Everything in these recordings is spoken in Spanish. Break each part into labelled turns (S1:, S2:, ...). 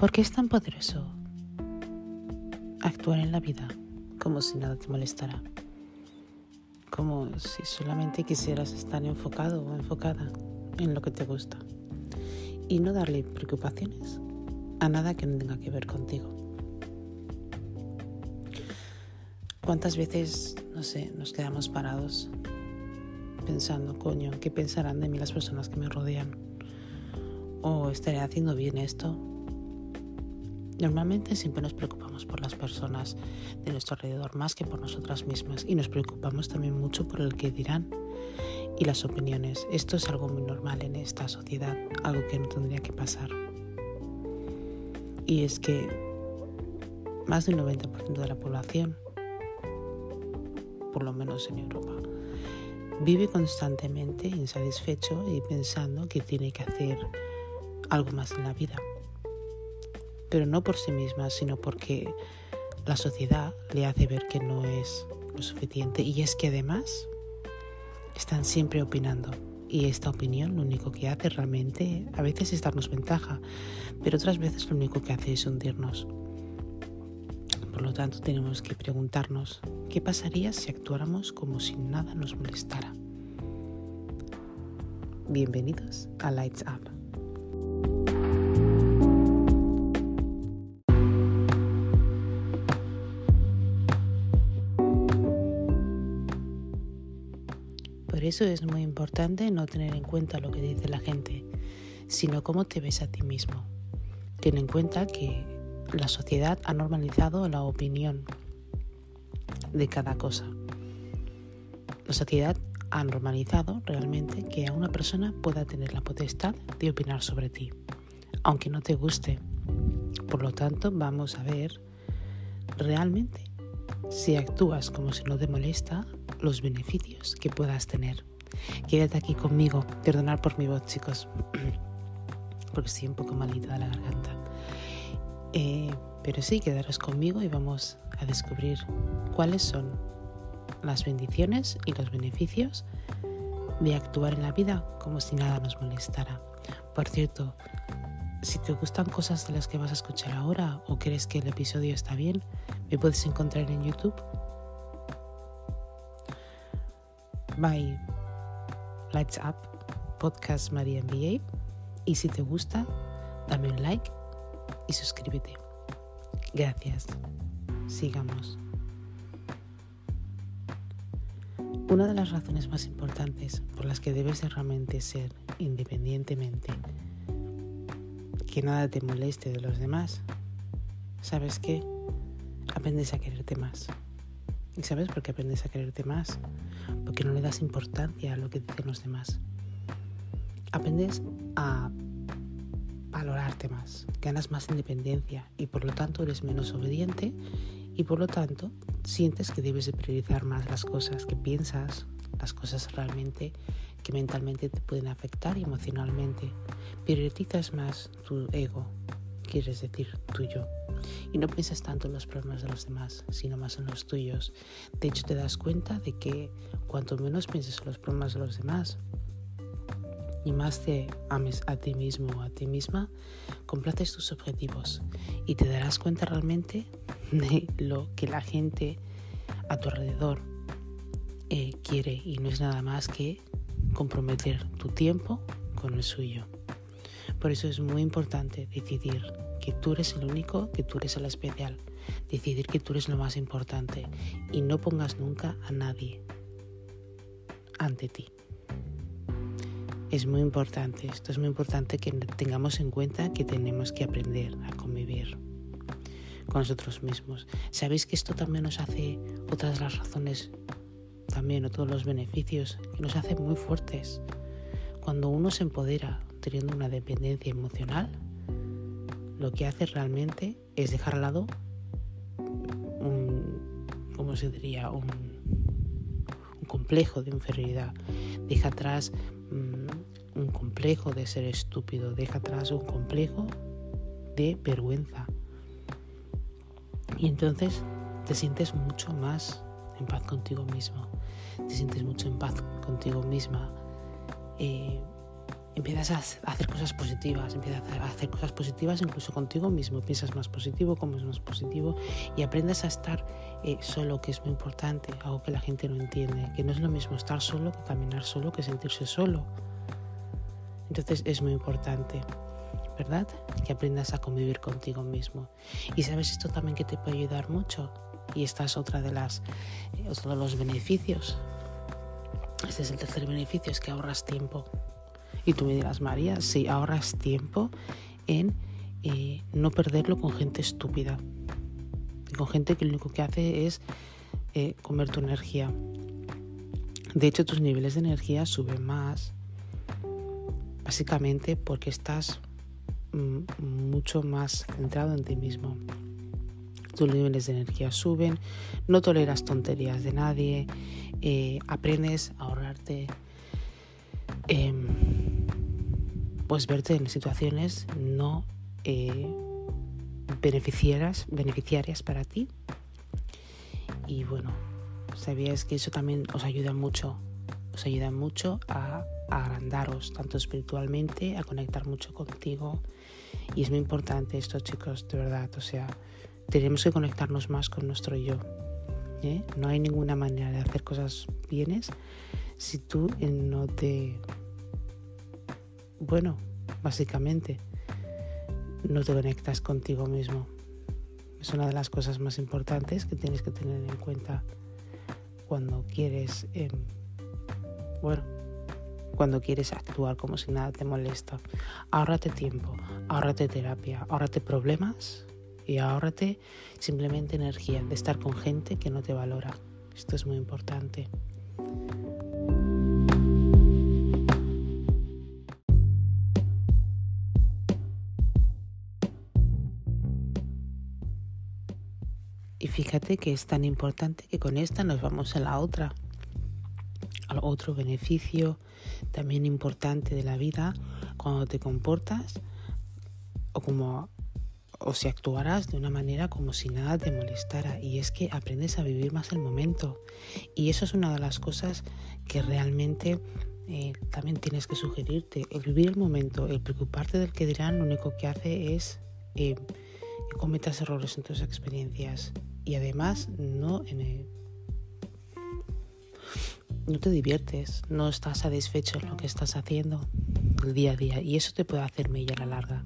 S1: ¿Por qué es tan poderoso actuar en la vida como si nada te molestara? Como si solamente quisieras estar enfocado o enfocada en lo que te gusta y no darle preocupaciones a nada que no tenga que ver contigo. ¿Cuántas veces, no sé, nos quedamos parados pensando, coño, ¿qué pensarán de mí las personas que me rodean? ¿O estaré haciendo bien esto? Normalmente siempre nos preocupamos por las personas de nuestro alrededor más que por nosotras mismas y nos preocupamos también mucho por el que dirán y las opiniones. Esto es algo muy normal en esta sociedad, algo que no tendría que pasar. Y es que más del 90% de la población, por lo menos en Europa, vive constantemente insatisfecho y pensando que tiene que hacer algo más en la vida. Pero no por sí misma, sino porque la sociedad le hace ver que no es lo suficiente. Y es que además están siempre opinando. Y esta opinión lo único que hace realmente a veces es darnos ventaja, pero otras veces lo único que hace es hundirnos. Por lo tanto, tenemos que preguntarnos, ¿qué pasaría si actuáramos como si nada nos molestara? Bienvenidos a Lights Up. Eso es muy importante no tener en cuenta lo que dice la gente, sino cómo te ves a ti mismo. Ten en cuenta que la sociedad ha normalizado la opinión de cada cosa. La sociedad ha normalizado realmente que a una persona pueda tener la potestad de opinar sobre ti, aunque no te guste. Por lo tanto, vamos a ver realmente si actúas como si no te molesta los beneficios que puedas tener. Quédate aquí conmigo. Perdonar por mi voz, chicos, porque estoy un poco malita de la garganta. Eh, pero sí, quedaros conmigo y vamos a descubrir cuáles son las bendiciones y los beneficios de actuar en la vida como si nada nos molestara. Por cierto, si te gustan cosas de las que vas a escuchar ahora o crees que el episodio está bien, me puedes encontrar en YouTube. By Lights Up Podcast María MBA. Y si te gusta, dame un like y suscríbete. Gracias. Sigamos. Una de las razones más importantes por las que debes realmente ser independientemente que nada te moleste de los demás, ¿sabes qué? Aprendes a quererte más. ¿Y sabes por qué aprendes a quererte más? Porque no le das importancia a lo que dicen los demás. Aprendes a valorarte más, ganas más independencia y por lo tanto eres menos obediente y por lo tanto sientes que debes de priorizar más las cosas que piensas, las cosas realmente que mentalmente te pueden afectar emocionalmente. Priorizas más tu ego, quieres decir tuyo. Y no piensas tanto en los problemas de los demás, sino más en los tuyos. De hecho, te das cuenta de que cuanto menos pienses en los problemas de los demás y más te ames a ti mismo o a ti misma, complaces tus objetivos y te darás cuenta realmente de lo que la gente a tu alrededor eh, quiere y no es nada más que comprometer tu tiempo con el suyo. Por eso es muy importante decidir que tú eres el único, que tú eres el especial. Decidir que tú eres lo más importante y no pongas nunca a nadie ante ti. Es muy importante, esto es muy importante que tengamos en cuenta que tenemos que aprender a convivir con nosotros mismos. ¿Sabéis que esto también nos hace, otras las razones, también o todos los beneficios, que nos hace muy fuertes? Cuando uno se empodera teniendo una dependencia emocional, lo que hace realmente es dejar al lado un, ¿cómo se diría? Un, complejo de inferioridad. Deja atrás mm, un complejo de ser estúpido, deja atrás un complejo de vergüenza. Y entonces te sientes mucho más en paz contigo mismo, te sientes mucho en paz contigo misma. Eh, empiezas a hacer cosas positivas, empiezas a hacer cosas positivas incluso contigo mismo, piensas más positivo, comes más positivo y aprendes a estar eh, solo, que es muy importante, algo que la gente no entiende, que no es lo mismo estar solo que caminar solo, que sentirse solo. Entonces es muy importante. ¿verdad? Que aprendas a convivir contigo mismo. Y sabes esto también que te puede ayudar mucho. Y esta es otra de las, eh, otro de los beneficios. Este es el tercer beneficio, es que ahorras tiempo. Y tú me dirás, María, si ahorras tiempo en eh, no perderlo con gente estúpida. Con gente que lo único que hace es eh, comer tu energía. De hecho, tus niveles de energía suben más. Básicamente porque estás mucho más centrado en ti mismo. Tus niveles de energía suben, no toleras tonterías de nadie, eh, aprendes a ahorrarte, em, pues verte en situaciones no eh, beneficiarias, beneficiarias para ti. Y bueno, sabías que eso también os ayuda mucho, os ayuda mucho a agrandaros, tanto espiritualmente, a conectar mucho contigo. Y es muy importante esto, chicos, de verdad. O sea, tenemos que conectarnos más con nuestro yo. ¿eh? No hay ninguna manera de hacer cosas bienes si tú no te... Bueno, básicamente, no te conectas contigo mismo. Es una de las cosas más importantes que tienes que tener en cuenta cuando quieres, em, bueno, cuando quieres actuar como si nada te molesta. Ahórrate tiempo, ahórrate terapia, ahórrate problemas y ahórrate simplemente energía de estar con gente que no te valora. Esto es muy importante. Fíjate que es tan importante que con esta nos vamos a la otra. Otro beneficio también importante de la vida cuando te comportas o como o si actuarás de una manera como si nada te molestara. Y es que aprendes a vivir más el momento. Y eso es una de las cosas que realmente eh, también tienes que sugerirte. El vivir el momento el preocuparte del que dirán lo único que hace es eh, cometas errores en tus experiencias y además no no te diviertes, no estás satisfecho en lo que estás haciendo el día a día y eso te puede hacer mella a la larga.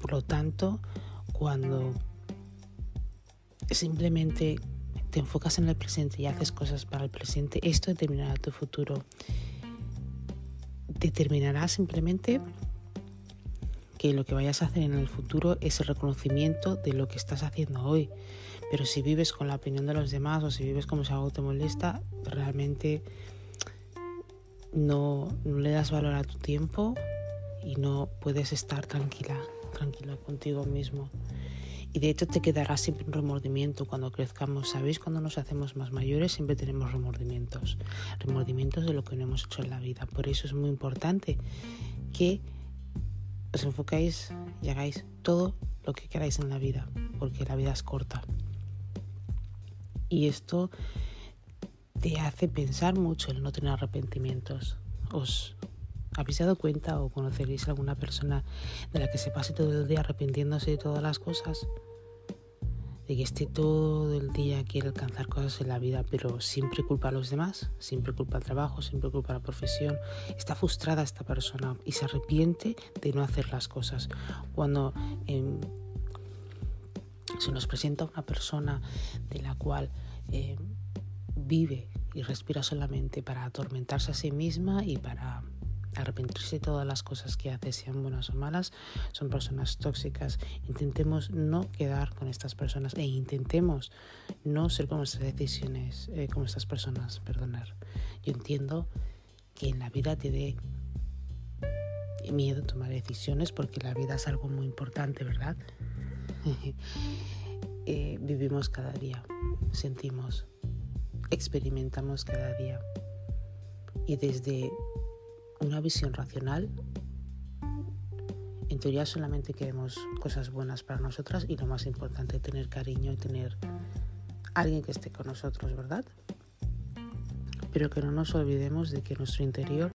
S1: Por lo tanto, cuando simplemente te enfocas en el presente y haces cosas para el presente, esto determinará tu futuro. Determinará simplemente que lo que vayas a hacer en el futuro es el reconocimiento de lo que estás haciendo hoy. Pero si vives con la opinión de los demás o si vives como si algo te molesta, realmente no, le das valor a tu tiempo y no puedes estar tranquila, tranquila contigo mismo. Y de hecho te quedará siempre un remordimiento cuando crezcamos. ¿Sabéis? Cuando nos hacemos más mayores siempre tenemos remordimientos. Remordimientos de lo que no hemos hecho en la vida. Por eso es muy importante que os enfocáis y hagáis todo lo que queráis en la vida. Porque la vida es corta. Y esto te hace pensar mucho el no tener arrepentimientos. ¿Os habéis dado cuenta o conoceréis a alguna persona de la que se pase todo el día arrepintiéndose de todas las cosas? De que esté todo el día quiere alcanzar cosas en la vida, pero siempre culpa a los demás, siempre culpa al trabajo, siempre culpa a la profesión. Está frustrada esta persona y se arrepiente de no hacer las cosas. Cuando em, se nos presenta una persona de la cual em, vive y respira solamente para atormentarse a sí misma y para arrepentirse de todas las cosas que hace, sean buenas o malas, son personas tóxicas. Intentemos no quedar con estas personas e intentemos no ser como estas decisiones, eh, como estas personas, perdonar. Yo entiendo que en la vida te dé miedo tomar decisiones porque la vida es algo muy importante, ¿verdad? Eh, vivimos cada día, sentimos, experimentamos cada día. Y desde una visión racional, en teoría solamente queremos cosas buenas para nosotras y lo más importante, tener cariño y tener alguien que esté con nosotros, ¿verdad? Pero que no nos olvidemos de que nuestro interior